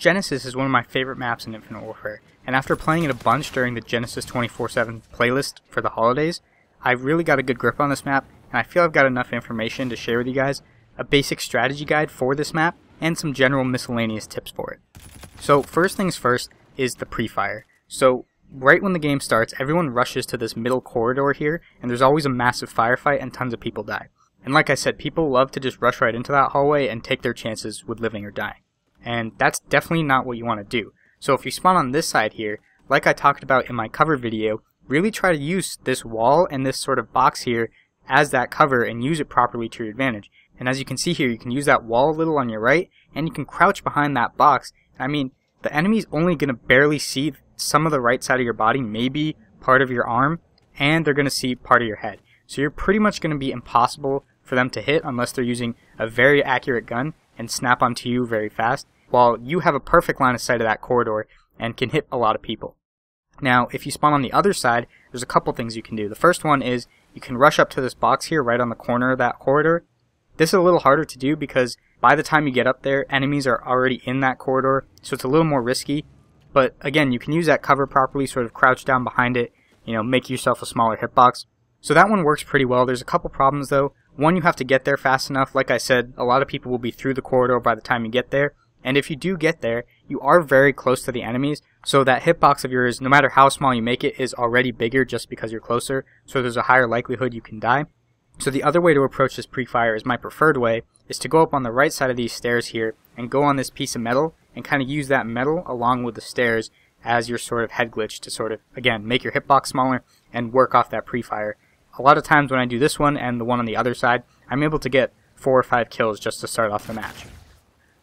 Genesis is one of my favorite maps in Infinite Warfare, and after playing it a bunch during the Genesis 24-7 playlist for the holidays, I've really got a good grip on this map, and I feel I've got enough information to share with you guys, a basic strategy guide for this map, and some general miscellaneous tips for it. So first things first is the pre-fire. So right when the game starts, everyone rushes to this middle corridor here, and there's always a massive firefight and tons of people die. And like I said, people love to just rush right into that hallway and take their chances with living or dying and that's definitely not what you want to do. So if you spawn on this side here, like I talked about in my cover video, really try to use this wall and this sort of box here as that cover and use it properly to your advantage. And as you can see here, you can use that wall a little on your right, and you can crouch behind that box. I mean, the enemy's only going to barely see some of the right side of your body, maybe part of your arm, and they're going to see part of your head. So you're pretty much going to be impossible for them to hit unless they're using a very accurate gun and snap onto you very fast, while you have a perfect line of sight of that corridor and can hit a lot of people. Now, if you spawn on the other side, there's a couple things you can do. The first one is you can rush up to this box here right on the corner of that corridor. This is a little harder to do because by the time you get up there, enemies are already in that corridor, so it's a little more risky. But again, you can use that cover properly, sort of crouch down behind it, you know, make yourself a smaller hitbox. So that one works pretty well. There's a couple problems though. One, you have to get there fast enough. Like I said, a lot of people will be through the corridor by the time you get there. And if you do get there, you are very close to the enemies, so that hitbox of yours, no matter how small you make it, is already bigger just because you're closer, so there's a higher likelihood you can die. So the other way to approach this pre-fire is my preferred way, is to go up on the right side of these stairs here, and go on this piece of metal, and kind of use that metal along with the stairs as your sort of head glitch to sort of, again, make your hitbox smaller and work off that pre-fire a lot of times when I do this one and the one on the other side, I'm able to get four or five kills just to start off the match.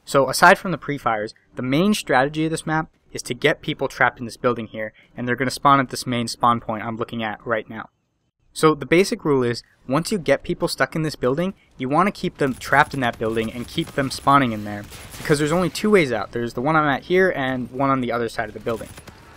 So aside from the pre-fires, the main strategy of this map is to get people trapped in this building here, and they're going to spawn at this main spawn point I'm looking at right now. So the basic rule is, once you get people stuck in this building, you want to keep them trapped in that building and keep them spawning in there, because there's only two ways out. There's the one I'm at here and one on the other side of the building.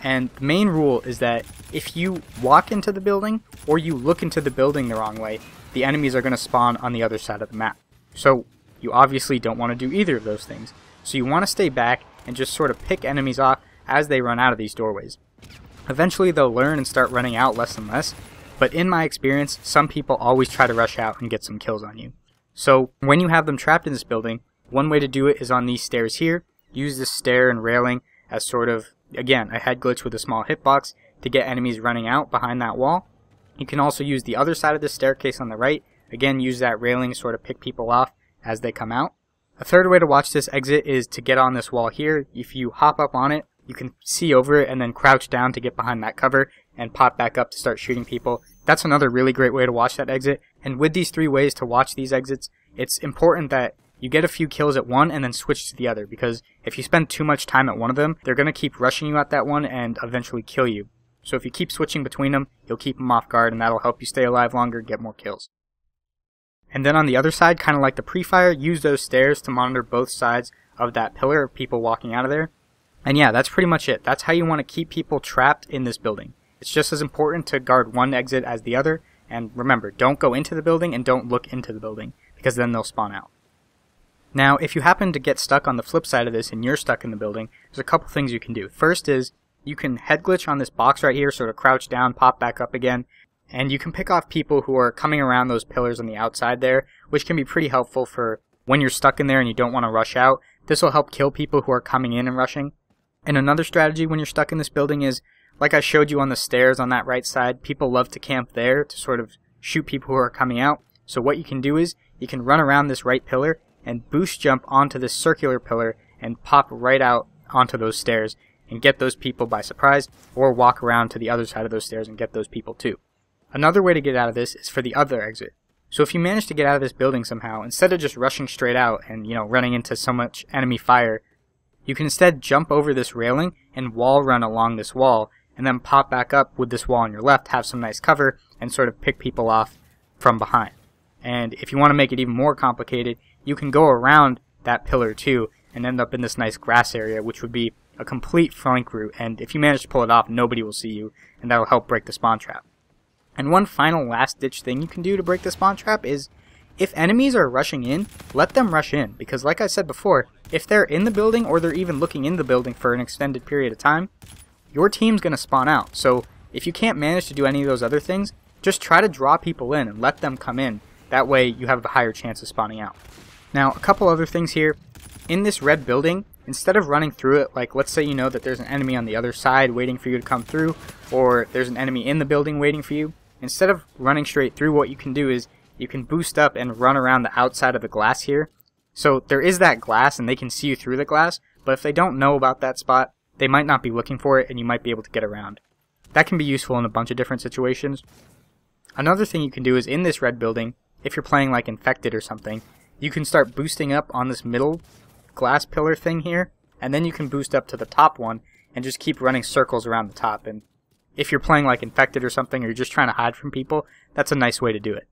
And the main rule is that if you walk into the building or you look into the building the wrong way, the enemies are going to spawn on the other side of the map. So you obviously don't want to do either of those things. So you want to stay back and just sort of pick enemies off as they run out of these doorways. Eventually they'll learn and start running out less and less, but in my experience, some people always try to rush out and get some kills on you. So when you have them trapped in this building, one way to do it is on these stairs here. Use this stair and railing as sort of again, a head glitch with a small hitbox to get enemies running out behind that wall. You can also use the other side of the staircase on the right. Again, use that railing to sort of pick people off as they come out. A third way to watch this exit is to get on this wall here. If you hop up on it, you can see over it and then crouch down to get behind that cover and pop back up to start shooting people. That's another really great way to watch that exit. And with these three ways to watch these exits, it's important that you get a few kills at one and then switch to the other because if you spend too much time at one of them, they're going to keep rushing you at that one and eventually kill you. So if you keep switching between them, you'll keep them off guard and that'll help you stay alive longer, get more kills. And then on the other side, kind of like the pre-fire, use those stairs to monitor both sides of that pillar of people walking out of there. And yeah, that's pretty much it. That's how you want to keep people trapped in this building. It's just as important to guard one exit as the other, and remember, don't go into the building and don't look into the building, because then they'll spawn out. Now, if you happen to get stuck on the flip side of this and you're stuck in the building, there's a couple things you can do. First is you can head glitch on this box right here, sort of crouch down, pop back up again, and you can pick off people who are coming around those pillars on the outside there, which can be pretty helpful for when you're stuck in there and you don't want to rush out. This will help kill people who are coming in and rushing. And another strategy when you're stuck in this building is, like I showed you on the stairs on that right side, people love to camp there to sort of shoot people who are coming out. So what you can do is, you can run around this right pillar and boost jump onto this circular pillar and pop right out onto those stairs and get those people by surprise, or walk around to the other side of those stairs and get those people too. Another way to get out of this is for the other exit. So if you manage to get out of this building somehow, instead of just rushing straight out and, you know, running into so much enemy fire, you can instead jump over this railing and wall run along this wall, and then pop back up with this wall on your left, have some nice cover, and sort of pick people off from behind. And if you want to make it even more complicated, you can go around that pillar too and end up in this nice grass area, which would be a complete flank route. And if you manage to pull it off, nobody will see you, and that'll help break the spawn trap. And one final last ditch thing you can do to break the spawn trap is If enemies are rushing in, let them rush in, because like I said before, if they're in the building or they're even looking in the building for an extended period of time, your team's going to spawn out. So if you can't manage to do any of those other things, just try to draw people in and let them come in. That way you have a higher chance of spawning out. Now, a couple other things here. In this red building, instead of running through it, like let's say you know that there's an enemy on the other side waiting for you to come through, or there's an enemy in the building waiting for you, instead of running straight through, what you can do is you can boost up and run around the outside of the glass here. So there is that glass and they can see you through the glass, but if they don't know about that spot, they might not be looking for it and you might be able to get around. That can be useful in a bunch of different situations. Another thing you can do is in this red building, if you're playing like Infected or something, you can start boosting up on this middle glass pillar thing here, and then you can boost up to the top one and just keep running circles around the top. And if you're playing like Infected or something, or you're just trying to hide from people, that's a nice way to do it.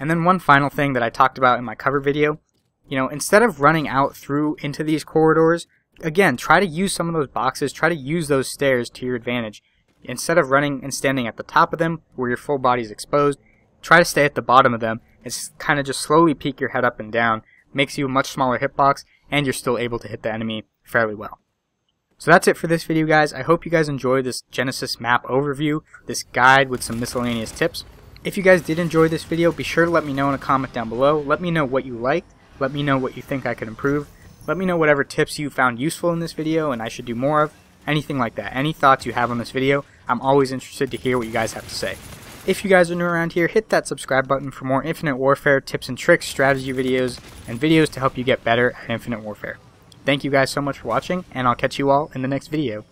And then one final thing that I talked about in my cover video, you know, instead of running out through into these corridors, again, try to use some of those boxes, try to use those stairs to your advantage. Instead of running and standing at the top of them where your full body is exposed, try to stay at the bottom of them and kind of just slowly peek your head up and down. Makes you a much smaller hitbox and you're still able to hit the enemy fairly well. So that's it for this video guys. I hope you guys enjoyed this Genesis map overview, this guide with some miscellaneous tips. If you guys did enjoy this video, be sure to let me know in a comment down below. Let me know what you liked. Let me know what you think I could improve. Let me know whatever tips you found useful in this video and I should do more of. Anything like that. Any thoughts you have on this video. I'm always interested to hear what you guys have to say. If you guys are new around here, hit that subscribe button for more Infinite Warfare tips and tricks, strategy videos, and videos to help you get better at Infinite Warfare. Thank you guys so much for watching, and I'll catch you all in the next video.